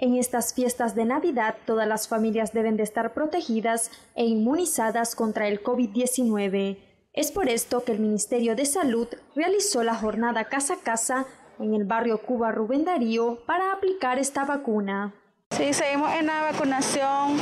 En estas fiestas de Navidad, todas las familias deben de estar protegidas e inmunizadas contra el COVID-19. Es por esto que el Ministerio de Salud realizó la jornada casa a casa en el barrio Cuba Rubén Darío para aplicar esta vacuna. Sí, seguimos en la vacunación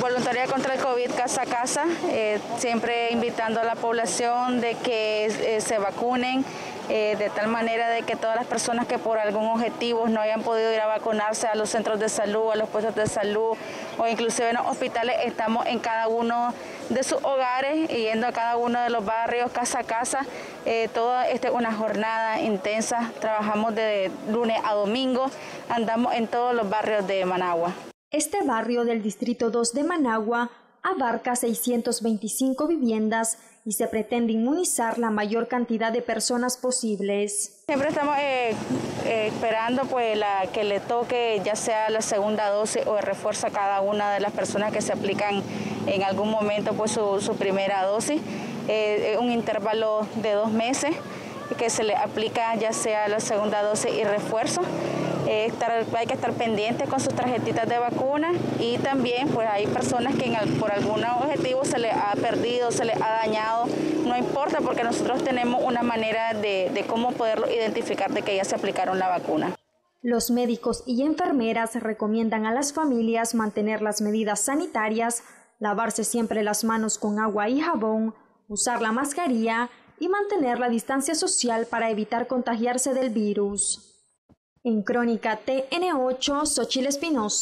voluntaria contra el COVID casa a casa, eh, siempre invitando a la población de que eh, se vacunen eh, de tal manera de que todas las personas que por algún objetivo no hayan podido ir a vacunarse a los centros de salud, a los puestos de salud o inclusive en los hospitales, estamos en cada uno de sus hogares yendo a cada uno de los barrios, casa a casa. Eh, toda esta es una jornada intensa, trabajamos de lunes a domingo, andamos en todos los barrios de Managua. Este barrio del Distrito 2 de Managua abarca 625 viviendas y se pretende inmunizar la mayor cantidad de personas posibles. Siempre estamos eh, eh, esperando pues, la, que le toque ya sea la segunda dosis o el refuerzo a cada una de las personas que se aplican en algún momento pues, su, primera dosis. Eh, un intervalo de dos meses que se le aplica ya sea la segunda dosis y refuerzo. Eh, hay que estar pendientes con sus tarjetitas de vacuna y también pues hay personas que por algún objetivo se les ha perdido, se les ha dañado, no importa porque nosotros tenemos una manera de, de cómo poderlo identificar de que ya se aplicaron la vacuna. Los médicos y enfermeras recomiendan a las familias mantener las medidas sanitarias, lavarse siempre las manos con agua y jabón, usar la mascarilla y mantener la distancia social para evitar contagiarse del virus. En Crónica TN8, Xochil Espinosa.